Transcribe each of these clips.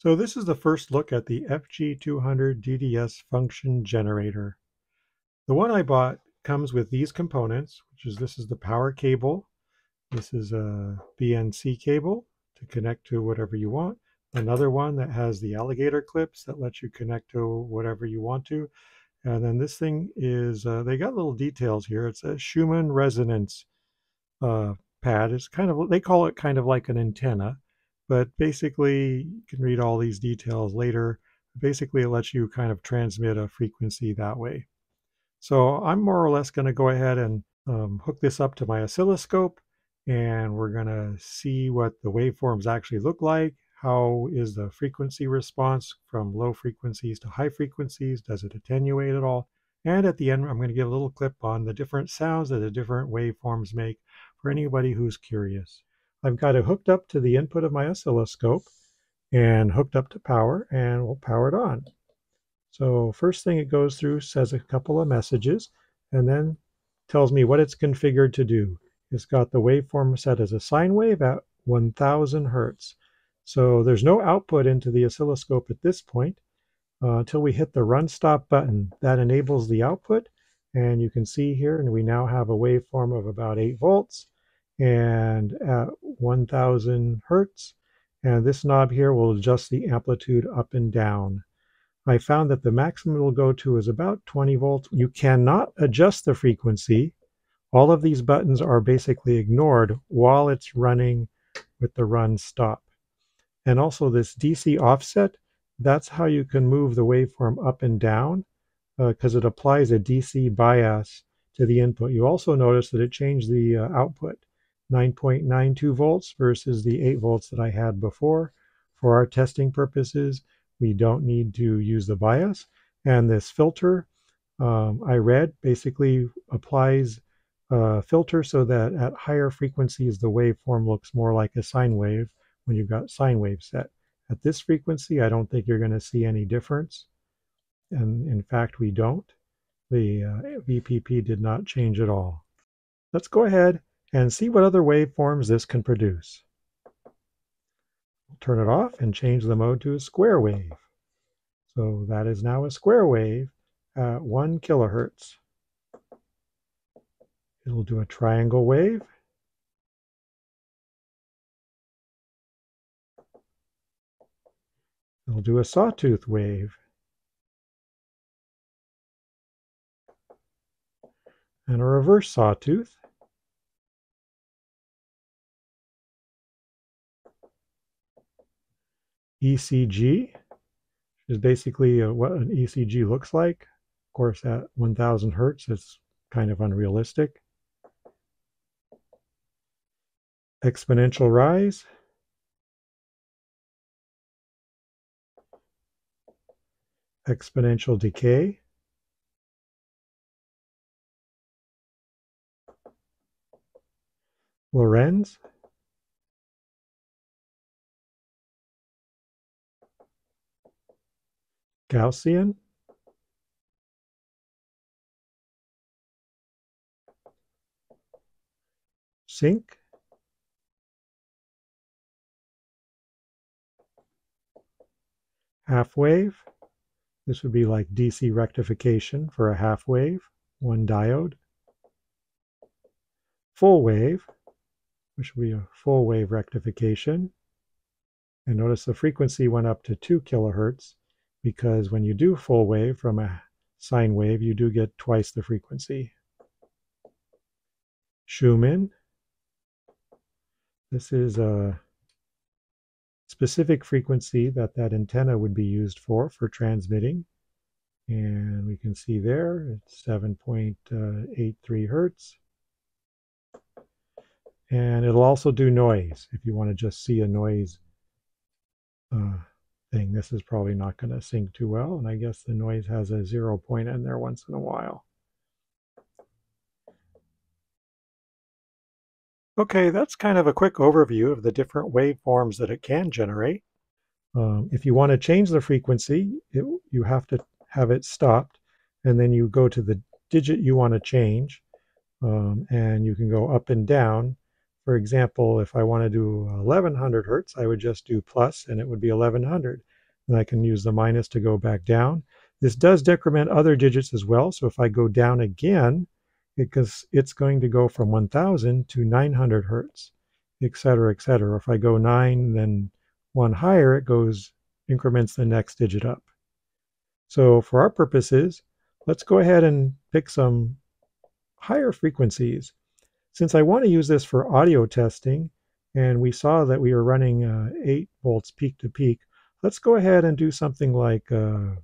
So this is the first look at the FG200 DDS function generator. The one I bought comes with these components, which is this is the power cable. This is a BNC cable to connect to whatever you want. Another one that has the alligator clips that lets you connect to whatever you want to. And then this thing is, uh, they got little details here. It's a Schumann resonance uh, pad. It's kind of, they call it kind of like an antenna. But basically, you can read all these details later. Basically, it lets you kind of transmit a frequency that way. So I'm more or less going to go ahead and um, hook this up to my oscilloscope and we're going to see what the waveforms actually look like. How is the frequency response from low frequencies to high frequencies? Does it attenuate at all? And at the end, I'm going to give a little clip on the different sounds that the different waveforms make for anybody who's curious. I've got it hooked up to the input of my oscilloscope and hooked up to power and we'll power it on. So first thing it goes through says a couple of messages and then tells me what it's configured to do. It's got the waveform set as a sine wave at 1000 hertz. So there's no output into the oscilloscope at this point uh, until we hit the run stop button. That enables the output and you can see here and we now have a waveform of about 8 volts and at 1000 hertz. And this knob here will adjust the amplitude up and down. I found that the maximum it will go to is about 20 volts. You cannot adjust the frequency. All of these buttons are basically ignored while it's running with the run stop. And also this DC offset, that's how you can move the waveform up and down because uh, it applies a DC bias to the input. You also notice that it changed the uh, output. 9.92 volts versus the 8 volts that I had before. For our testing purposes, we don't need to use the bias. And this filter, um, I read, basically applies a filter so that at higher frequencies, the waveform looks more like a sine wave when you've got sine wave set. At this frequency, I don't think you're going to see any difference. And in fact, we don't. The uh, VPP did not change at all. Let's go ahead and see what other waveforms this can produce. Turn it off and change the mode to a square wave. So that is now a square wave at 1 kilohertz. It'll do a triangle wave. It'll do a sawtooth wave. And a reverse sawtooth. ECG which is basically uh, what an ECG looks like. Of course, at 1000 hertz, it's kind of unrealistic. Exponential rise. Exponential decay. Lorenz. Gaussian Sinc half wave. This would be like DC rectification for a half wave, one diode. Full wave, which would be a full wave rectification. And notice the frequency went up to 2 kilohertz because when you do full wave from a sine wave, you do get twice the frequency. Schumann. This is a specific frequency that that antenna would be used for, for transmitting. And we can see there, it's 7.83 hertz. And it'll also do noise if you want to just see a noise uh, thing. This is probably not going to sync too well, and I guess the noise has a zero point in there once in a while. Okay, that's kind of a quick overview of the different waveforms that it can generate. Um, if you want to change the frequency, it, you have to have it stopped, and then you go to the digit you want to change, um, and you can go up and down for example, if I want to do 1100 hertz, I would just do plus and it would be 1100. and I can use the minus to go back down. This does decrement other digits as well. So if I go down again, because it's going to go from 1000 to 900 hertz, et cetera, et cetera. If I go 9, then one higher, it goes increments the next digit up. So for our purposes, let's go ahead and pick some higher frequencies. Since I want to use this for audio testing, and we saw that we were running uh, 8 volts peak to peak, let's go ahead and do something like uh,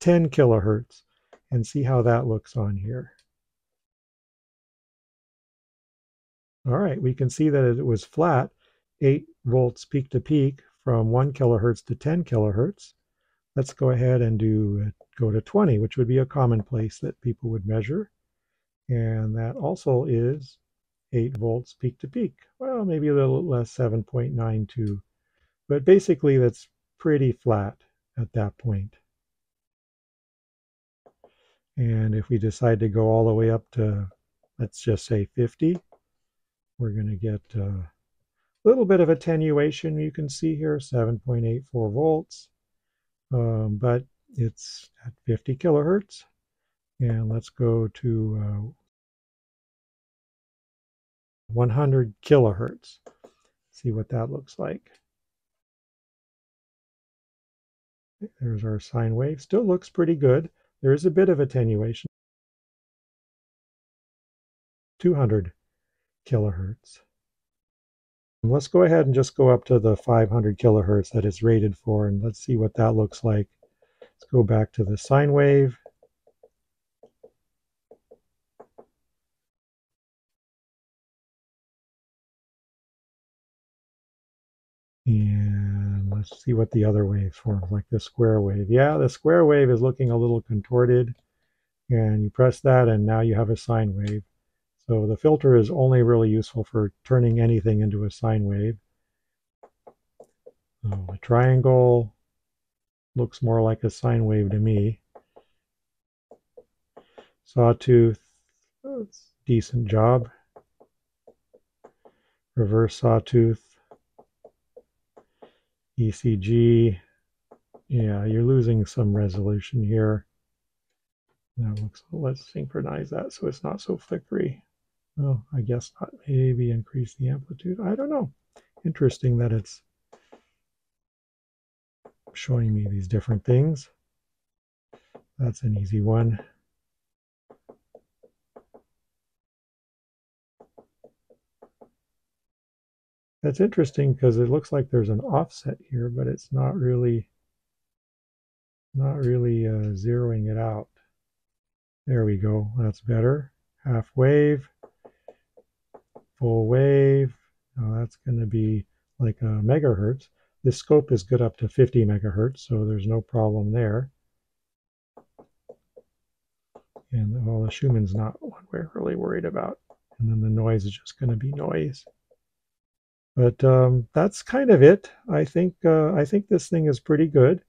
10 kilohertz and see how that looks on here. All right, we can see that it was flat, 8 volts peak to peak from 1 kilohertz to 10 kilohertz. Let's go ahead and do go to 20, which would be a common place that people would measure. And that also is 8 volts peak to peak. Well, maybe a little less, 7.92. But basically, that's pretty flat at that point. And if we decide to go all the way up to, let's just say 50, we're going to get a little bit of attenuation. You can see here, 7.84 volts, um, but it's at 50 kilohertz. And let's go to uh, 100 kilohertz. See what that looks like. There's our sine wave. Still looks pretty good. There is a bit of attenuation. 200 kilohertz. And let's go ahead and just go up to the 500 kilohertz that it's rated for, and let's see what that looks like. Let's go back to the sine wave. And let's see what the other wave forms, like the square wave. Yeah, the square wave is looking a little contorted. And you press that, and now you have a sine wave. So the filter is only really useful for turning anything into a sine wave. So the triangle looks more like a sine wave to me. Sawtooth, decent job. Reverse sawtooth, ECG. Yeah, you're losing some resolution here. Looks, let's synchronize that so it's not so flickery. Well, I guess not. Maybe increase the amplitude. I don't know. Interesting that it's showing me these different things. That's an easy one. That's interesting because it looks like there's an offset here, but it's not really not really uh, zeroing it out. There we go. That's better. Half wave, full wave. Now that's going to be like a megahertz. This scope is good up to 50 megahertz, so there's no problem there. And well, the Schumann's not what we're really worried about. And then the noise is just going to be noise. But um, that's kind of it. I think uh, I think this thing is pretty good.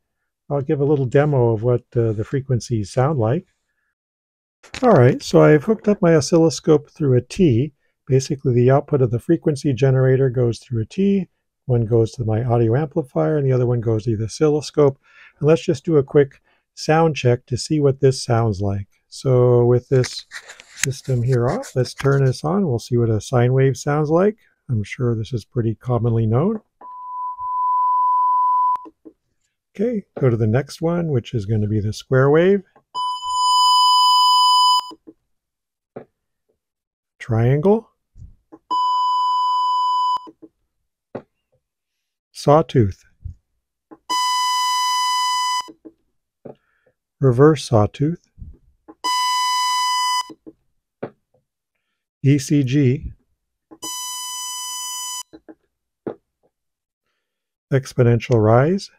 I'll give a little demo of what uh, the frequencies sound like. All right, so I've hooked up my oscilloscope through a T. Basically, the output of the frequency generator goes through a T. One goes to my audio amplifier, and the other one goes to the oscilloscope. And let's just do a quick sound check to see what this sounds like. So with this system here off, let's turn this on. We'll see what a sine wave sounds like. I'm sure this is pretty commonly known. Okay, go to the next one, which is going to be the square wave. Triangle. Sawtooth. Reverse sawtooth. ECG. Exponential rise,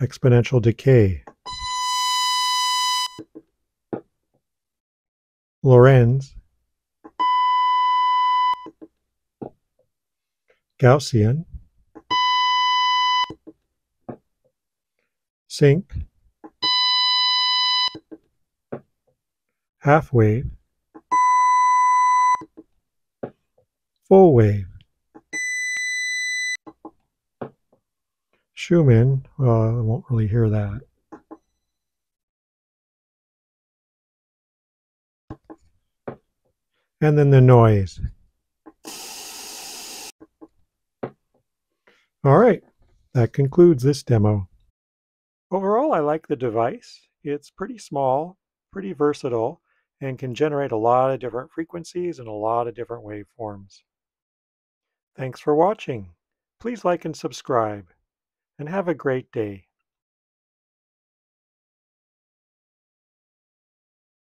exponential decay, Lorenz, Gaussian, sinc, half wave, full wave. Schumann, well, I won't really hear that. And then the noise. All right, that concludes this demo. Overall, I like the device. It's pretty small, pretty versatile, and can generate a lot of different frequencies and a lot of different waveforms. Thanks for watching. Please like and subscribe, and have a great day.